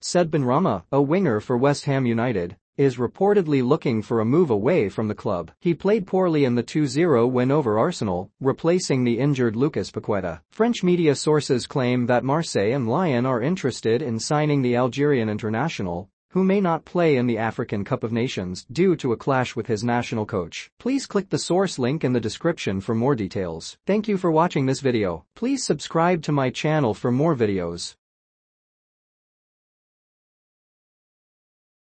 Said Benrahma, a winger for West Ham United, is reportedly looking for a move away from the club. He played poorly in the 2-0 win over Arsenal, replacing the injured Lucas Paqueta. French media sources claim that Marseille and Lyon are interested in signing the Algerian international, who may not play in the African Cup of Nations due to a clash with his national coach. Please click the source link in the description for more details. Thank you for watching this video. Please subscribe to my channel for more videos.